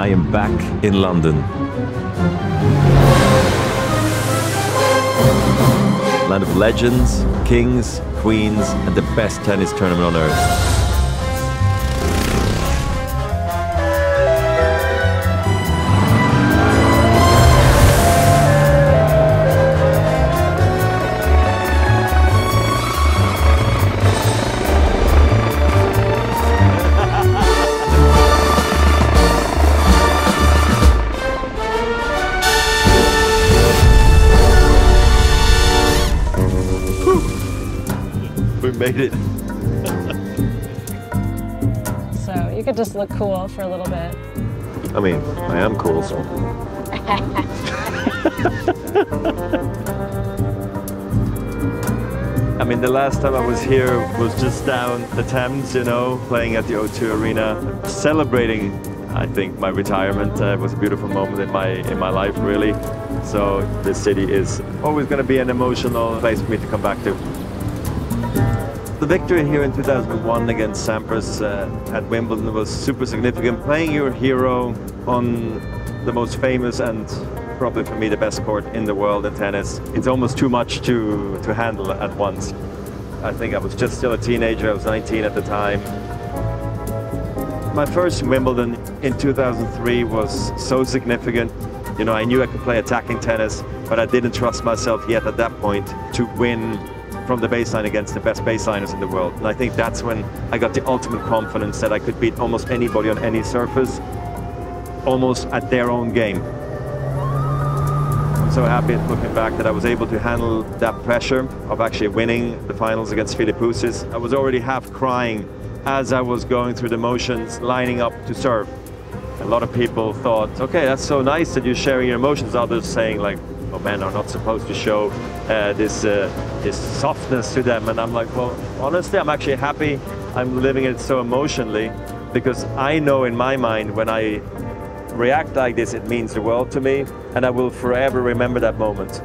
I am back in London. Land of legends, kings, queens, and the best tennis tournament on earth. Made it. so you could just look cool for a little bit. I mean, I am cool, so. I mean, the last time I was here was just down the Thames, you know, playing at the O2 Arena, celebrating, I think, my retirement. Uh, it was a beautiful moment in my in my life, really. So this city is always going to be an emotional place for me to come back to. The victory here in 2001 against Sampras uh, at Wimbledon was super significant. Playing your hero on the most famous and probably for me the best court in the world in tennis, it's almost too much to, to handle at once. I think I was just still a teenager, I was 19 at the time. My first Wimbledon in 2003 was so significant. You know, I knew I could play attacking tennis, but I didn't trust myself yet at that point to win from the baseline against the best baseliners in the world. And I think that's when I got the ultimate confidence that I could beat almost anybody on any surface, almost at their own game. I'm so happy looking back that I was able to handle that pressure of actually winning the finals against Philippoussis. I was already half crying as I was going through the motions, lining up to serve. A lot of people thought, okay, that's so nice that you're sharing your emotions. Others saying like, oh, men are not supposed to show uh, this uh, this softness to them. And I'm like, well, honestly, I'm actually happy. I'm living it so emotionally because I know in my mind when I react like this, it means the world to me, and I will forever remember that moment.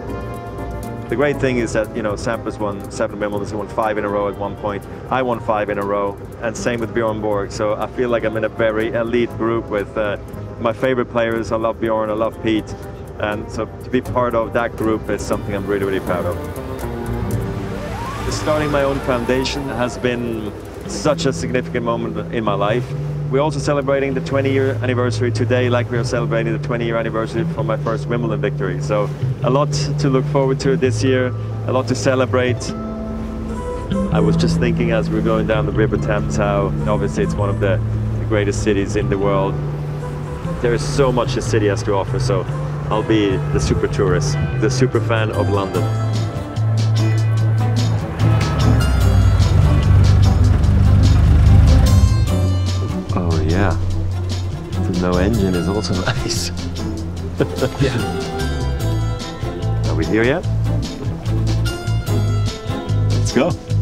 The great thing is that, you know, Sampras won seven Wimbledons, he won five in a row at one point. I won five in a row, and same with Bjorn Borg. So I feel like I'm in a very elite group with uh, my favorite players. I love Bjorn, I love Pete. And so to be part of that group is something I'm really, really proud of. Starting my own foundation has been such a significant moment in my life. We're also celebrating the 20 year anniversary today, like we are celebrating the 20 year anniversary for my first Wimbledon victory. So, a lot to look forward to this year, a lot to celebrate. I was just thinking as we are going down the River Thames how obviously it's one of the, the greatest cities in the world. There is so much the city has to offer, so I'll be the super tourist, the super fan of London. No engine is also nice. yeah. Are we here yet? Let's go.